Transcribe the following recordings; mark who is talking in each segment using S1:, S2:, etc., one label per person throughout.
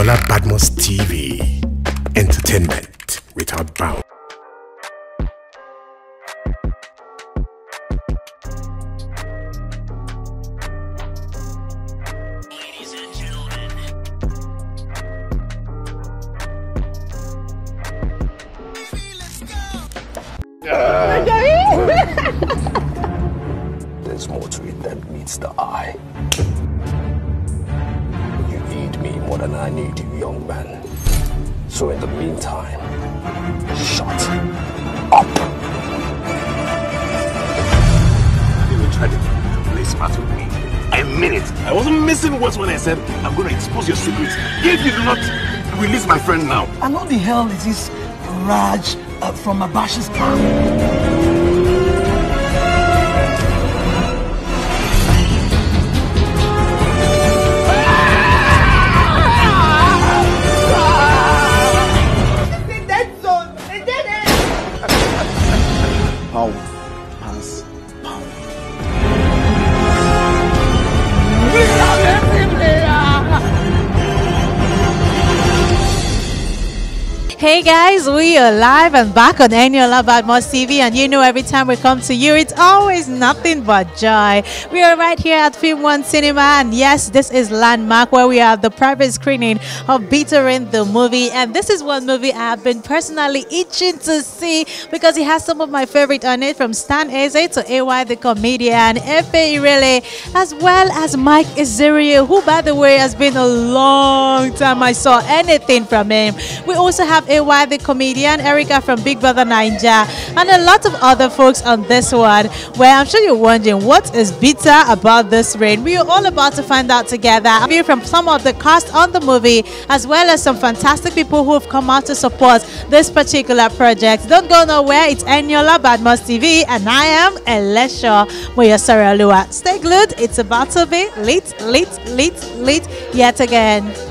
S1: Eniola Badmus TV. Entertainment without bounds.
S2: There's more to it than meets the eye. I need you, young man. So in the meantime, shut up.
S3: You tried to play smart with me. I mean it. I wasn't missing words when I said I'm going to expose your secrets if you do not release my friend now.
S4: And what the hell is this Raj uh, from Abash's camp?
S5: Hey guys, we are live and back on Eniola Badmus TV, and you know every time we come to you, it's always nothing but joy. We are right here at Film One Cinema, and yes, this is Landmark where we have the private screening of Bitter Rain the movie, and this is one movie I have been personally itching to see because it has some of my favorite on it, from Stan Nze to AY the comedian, Efe Irele, as well as Mike Izirio, who by the way has been a long time I saw anything from him. We also have AY the comedian, Erica from Big Brother Naija, and a lot of other folks on this one. Where I'm sure you're wondering what is bitter about this rain. We are all about to find out together. A view from some of the cast on the movie, as well as some fantastic people who have come out to support this particular project. Don't go nowhere. It's Eniola Badmus TV, and I am Elesha Moyosara Lua. Stay glued. It's about to be lit, lit, lit, lit yet again.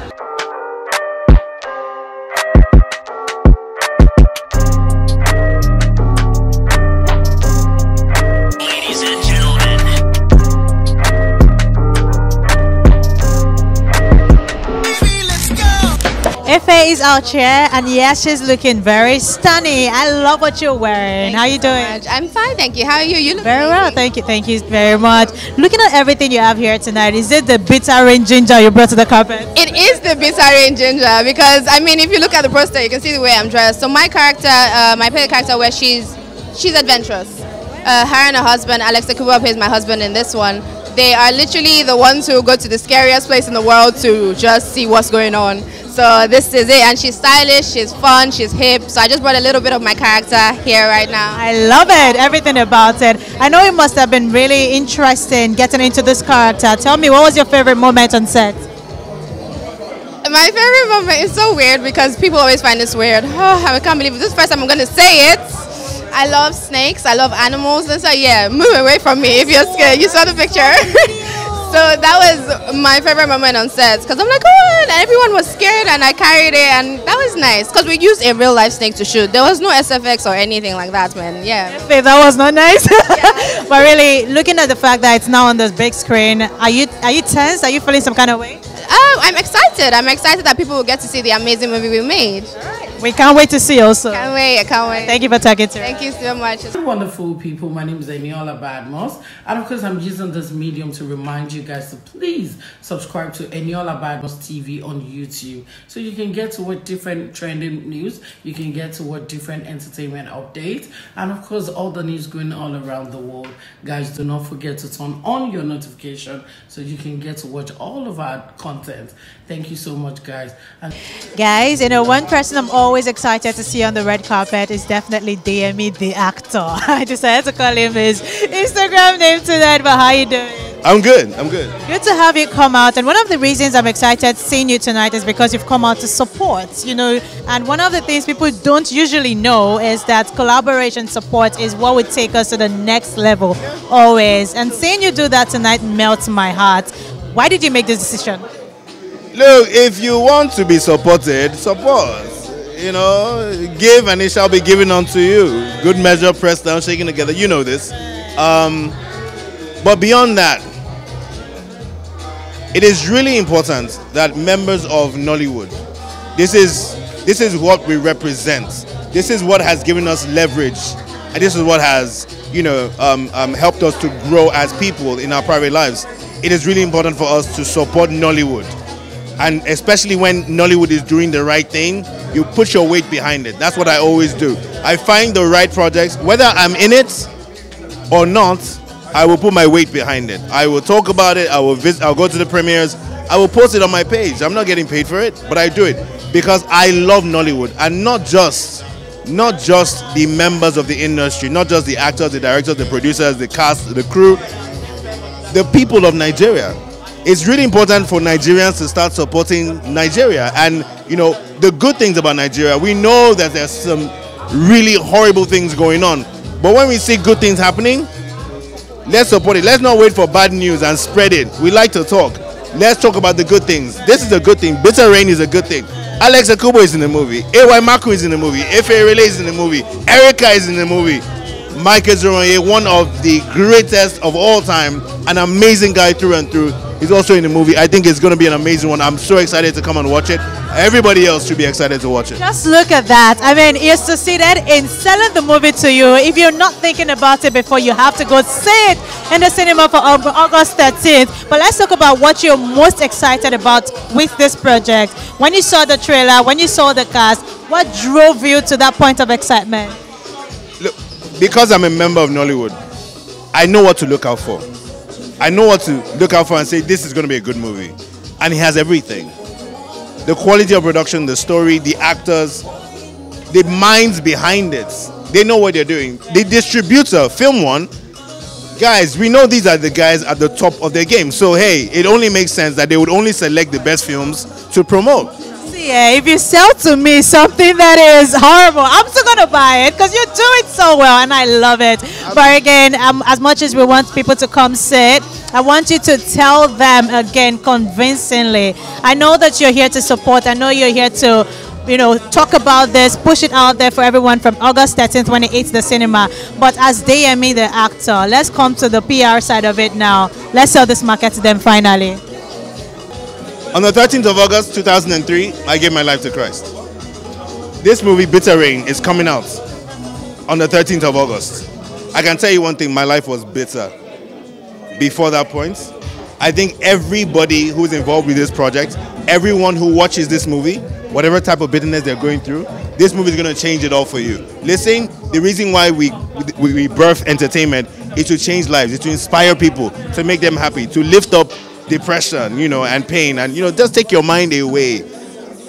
S5: Is out here, and yes, she's looking very stunning. I love what you're wearing. How are you doing?
S6: I'm fine, thank you. How are you? You look
S5: Very well, thank you, thank you very much. Looking at everything you have here tonight, is it the bitter rain ginger you brought to the carpet?
S6: It is the bitter and Ginger because I mean, if you look at the poster, you can see the way I'm dressed. So my character, uh, my player character, where she's she's adventurous. Uh, her and her husband, Alex Ekubo, plays my husband in this one. They are literally the ones who go to the scariest place in the world to just see what's going on. So this is it, and she's stylish, she's fun, she's hip. So I just brought a little bit of my character here right now.
S5: I love it, everything about it. I know it must have been really interesting getting into this character. Tell me, what was your favorite moment on set?
S6: My favorite moment is so weird because people always find this weird. Oh, I can't believe it. This is the first time I'm going to say it. I love snakes. I love animals. And so, yeah, move away from me if you're scared. You saw the picture. so that was my favorite moment on set because I'm like, oh, and everyone was scared and I carried it. And that was nice because we used a real life snake to shoot. There was no SFX or anything like that, man. Yeah.
S5: That was not nice. but really, looking at the fact that it's now on the big screen, are you are you tense? Are you feeling some kind of way?
S6: Oh, I'm excited. I'm excited that people will get to see the amazing movie we made.
S5: We can't wait to see you also.
S6: Can't wait. I can't wait.
S5: Thank you for talking to me.
S6: Thank you so much.
S7: Wonderful people, my name is Eniola Badmus, and of course, I'm using this medium to remind you guys to please subscribe to Eniola Badmus TV on YouTube so you can get to what different trending news, you can get to what different entertainment updates, and of course, all the news going all around the world. Guys, do not forget to turn on your notification so you can get to watch all of our content. Thank you so much, guys. And
S5: Guys, you know, one person I'm always excited to see on the red carpet is definitely Deyemi, the actor. I decided to call him his Instagram name tonight, but how you doing?
S8: I'm good. I'm good.
S5: Good to have you come out. And one of the reasons I'm excited seeing you tonight is because you've come out to support, you know. And one of the things people don't usually know is that collaboration support is what would take us to the next level, always. And seeing you do that tonight melts my heart. Why did you make this decision?
S8: Look, if you want to be supported, support. You know, give and it shall be given unto you. Good measure, pressed down, shaken together. You know this. Um, but beyond that, it is really important that members of Nollywood, this is this is what we represent. This is what has given us leverage, and this is what has you know um, um, helped us to grow as people in our private lives. It is really important for us to support Nollywood, and especially when Nollywood is doing the right thing, you put your weight behind it. That's what I always do. I find the right projects, whether I'm in it or not. I will put my weight behind it. I will talk about it. I will visit. I'll go to the premieres. I will post it on my page. I'm not getting paid for it, but I do it because I love Nollywood and not just not just the members of the industry, not just the actors, the directors, the producers, the cast, the crew, the people of Nigeria. It's really important for Nigerians to start supporting Nigeria. And, you know, the good things about Nigeria, we know that there's some really horrible things going on. But when we see good things happening, let's support it. Let's not wait for bad news and spread it. We like to talk. Let's talk about the good things. This is a good thing. Bitter Rain is a good thing. Alex Ekubo is in the movie. AY Makun is in the movie. Efe Rele is in the movie. Erica is in the movie. Mike Ezuruonye, one of the greatest of all time, an amazing guy through and through. He's also in the movie. I think it's going to be an amazing one. I'm so excited to come and watch it. Everybody else should be excited to watch it.
S5: Just look at that. I mean, he succeeded in selling the movie to you. If you're not thinking about it before, you have to go see it in the cinema for August 13th. But let's talk about what you're most excited about with this project. When you saw the trailer, when you saw the cast, what drove you to that point of excitement?
S8: Look, because I'm a member of Nollywood, I know what to look out for. I know what to look out for and say this is going to be a good movie. And he has everything. The quality of production, the story, the actors, the minds behind it. They know what they're doing. The distributor, Film One, guys, we know these are the guys at the top of their game. So hey, it only makes sense that they would only select the best films to promote.
S5: Yeah, if you sell to me something that is horrible, I'm still gonna buy it because you do it so well, and I love it. But again, um, as much as we want people to come sit, I want you to tell them again convincingly. I know that you're here to support. I know you're here to you know, talk about this, push it out there for everyone from August 13th when it hits the cinema. But as Deyemi, the actor, let's come to the PR side of it now. Let's sell this market to them finally.
S8: On the 13th of August 2003, I gave my life to Christ. This movie, Bitter Rain, is coming out on the 13th of August. I can tell you one thing my life was bitter before that point. I think everybody who's involved with this project, everyone who watches this movie, whatever type of bitterness they're going through, this movie is going to change it all for you. Listen, the reason why we, we, we birth entertainment is to change lives, is to inspire people, to make them happy, to lift up depression, you know, and pain, and you know, just take your mind away.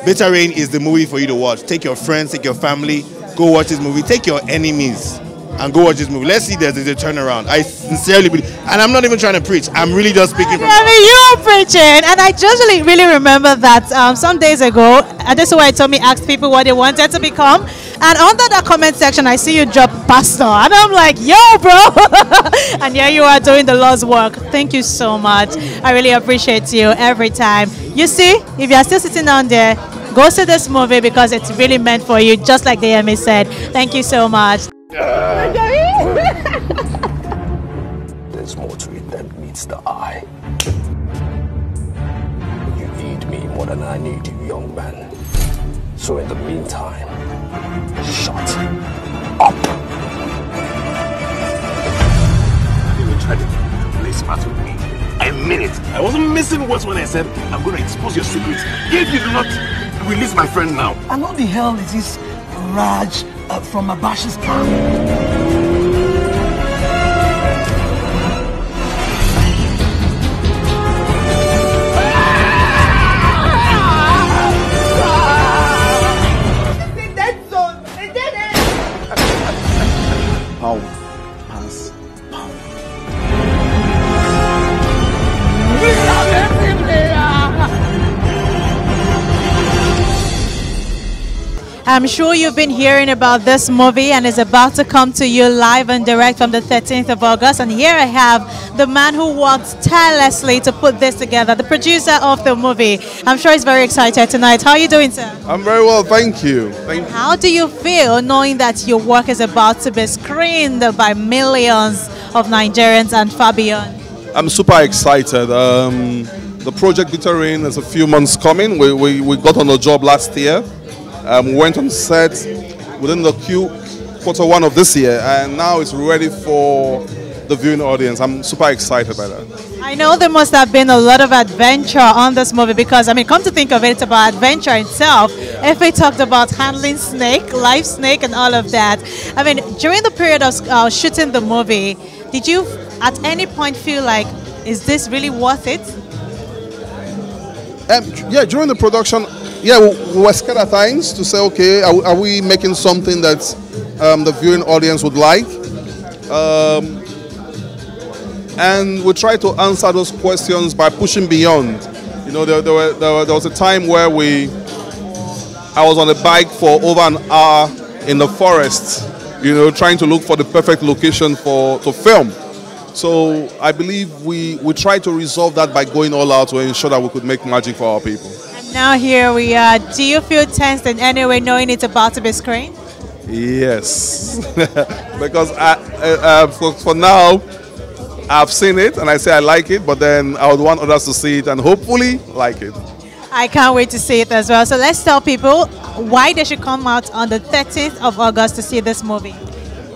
S8: Bitter Rain is the movie for you to watch. Take your friends, take your family, go watch this movie. Take your enemies and go watch this movie. Let's see there's, there's a turnaround. I sincerely believe, and I'm not even trying to preach. I'm really just speaking from.
S5: I mean, you're preaching, and I just really, really remember that um, some days ago, Adesuwa told me asked people what they wanted to become, and under that comment section, I see you drop pastor, and I'm like, yo, bro, and here you are doing the Lord's work. Thank you so much. I really appreciate you every time. You see, if you are still sitting down there, go see this movie because it's really meant for you, just like the Emmy said. Thank you so much.
S2: There's more to it than meets the eye. You need me more than I need you, young man. So in the meantime, shut up.
S3: You were trying to play smart with me. I mean it. I wasn't missing words when I said I'm going to expose your secrets if you do not release my friend now.
S4: And what the hell is this Raj uh, from Abash's camp?
S5: I'm sure you've been hearing about this movie and it's about to come to you live and direct from the 13th of August. And here I have the man who worked tirelessly to put this together, the producer of the movie. I'm sure he's very excited tonight. How are you doing, sir?
S9: I'm very well, thank you. Thank you.
S5: How do you feel knowing that your work is about to be screened by millions of Nigerians and far beyond?
S9: I'm super excited. Um, the project Bitter Rain is a few months coming. We, we, we got on the job last year. Um, went on set within the Q quarter one of this year, and now it's ready for the viewing audience. I'm super excited by that.
S5: I know there must have been a lot of adventure on this movie because, I mean, come to think of it, it's about adventure itself. Yeah. If we talked about handling snake, live snake, and all of that, I mean, during the period of uh, shooting the movie, did you at any point feel like, is this really worth it?
S9: Um, yeah, during the production, yeah, we were scared at times to say, okay, are, are we making something that um, the viewing audience would like? Um, and we try to answer those questions by pushing beyond. You know, there, there, were, there, there was a time where we, I was on a bike for over an hour in the forest, you know, trying to look for the perfect location for to film. So I believe we, we try to resolve that by going all out to ensure that we could make magic for our people.
S5: Now here we are. Do you feel tense in any way knowing it's about to be screened?
S9: Yes, because I, uh, for, for now, I've seen it and I say I like it, but then I would want others to see it and hopefully like it.
S5: I can't wait to see it as well. So let's tell people why they should come out on the 13th of August to see this movie.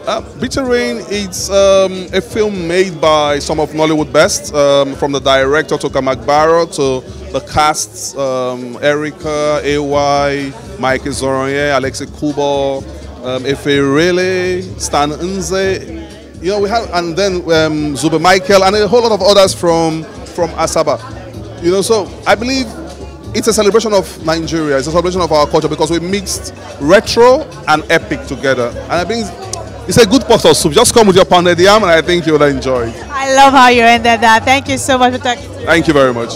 S9: Uh, Bitter Rain, it's um, a film made by some of Nollywood best, um, from the director Toka McBaror to the casts, um, Erica, AY, Mike Ezuruonye, Alex Ekubo, um, Efe Rele, Stan Nze, you know, we have, and then um, Zubby Michael and a whole lot of others from, from Asaba. You know, so I believe it's a celebration of Nigeria, it's a celebration of our culture because we mixed retro and epic together. And I think it's a good pot of soup. Just come with your pounded yam, and I think you'll enjoy it.
S5: I love how you ended that. Thank you so much for talking.
S9: Thank you very much.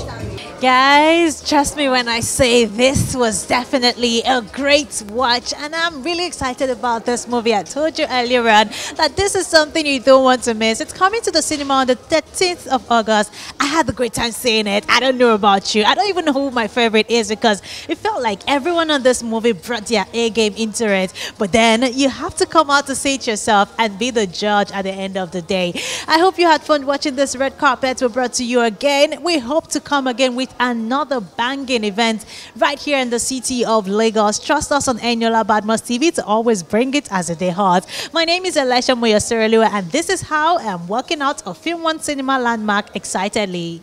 S5: Guys, trust me when I say this was definitely a great watch, and I'm really excited about this movie. I told you earlier on that this is something you don't want to miss. It's coming to the cinema on the 13th of August. I had a great time seeing it. I don't know about you. I don't even know who my favorite is because it felt like everyone on this movie brought their A game into it. But then you have to come out to see it yourself and be the judge at the end of the day. I hope you had fun watching this red carpet. We brought to you again. We hope to come again with with another banging event right here in the city of Lagos. Trust us on Eniola Badmus TV to always bring it as a day hot. My name is Elisha Moyasurelua, and this is how I'm working out of Film One Cinema landmark excitedly.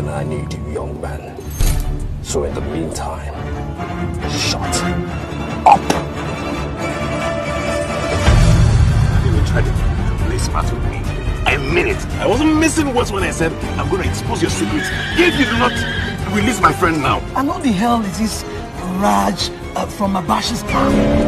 S2: Need me more than I need you, young man. So in the meantime, shut up.
S3: You will try to play smart with me. I mean it. I wasn't missing words when I said I'm going to expose your secrets if you do not release my friend now.
S4: And what the hell is this Raj uh, from Abash's camp?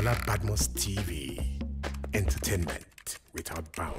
S1: Eniola Badmus TV. Entertainment without bounds.